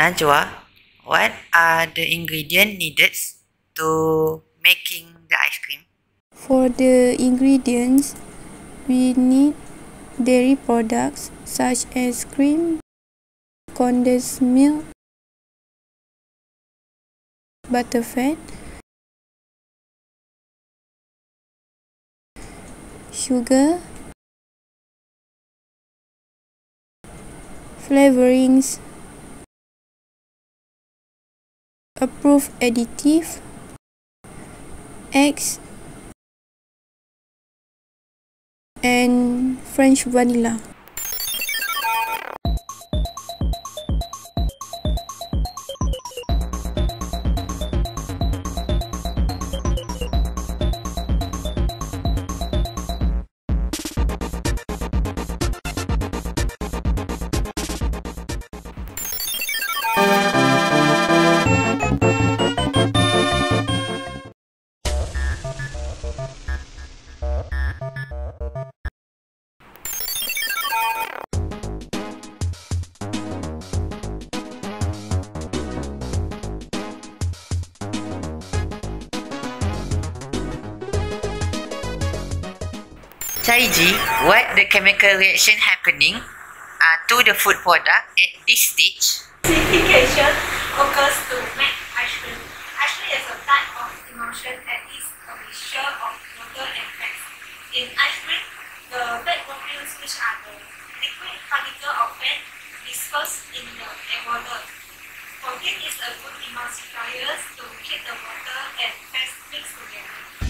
Najwa, what are the ingredients needed to making the ice cream? For the ingredients, we need dairy products such as cream, condensed milk, butterfat, sugar, flavorings, approved additive, eggs, and French vanilla. Chaiji, what the chemical reaction happening uh, to the food product at this stage? Acidification occurs to make. Ice cream is a type of emulsion that is a mixture of water and fat. In ice cream, the fat molecules which are the liquid particle of fat disperse in the water. Protein is a good emulsifier to keep the water and fat mixed together.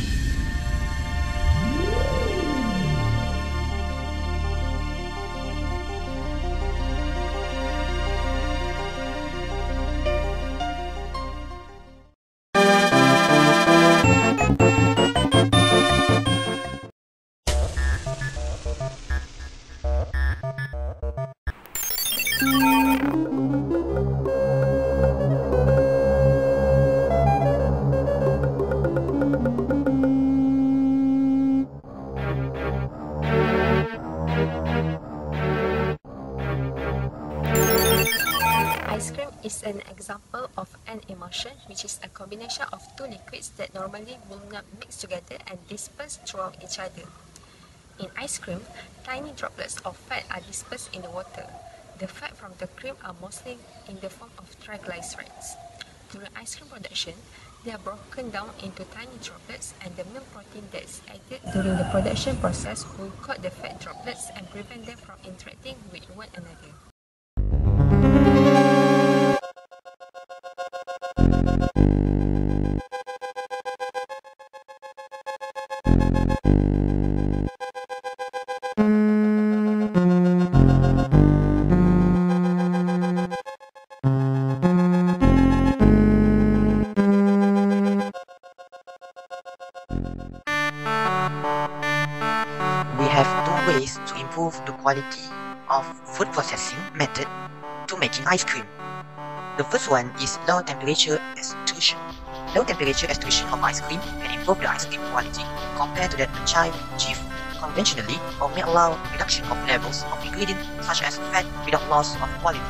An example of an emulsion which is a combination of two liquids that normally will not mix together and disperse throughout each other. In ice cream, tiny droplets of fat are dispersed in the water. The fat from the cream are mostly in the form of triglycerides. During ice cream production, they are broken down into tiny droplets and the milk protein that is added during the production process will coat the fat droplets and prevent them from interacting with one another. Ways to improve the quality of food processing method to making ice cream. The first one is low temperature extrusion. Low temperature extrusion of ice cream can improve the ice cream quality compared to that achieved conventionally or may allow reduction of levels of ingredients such as fat without loss of quality.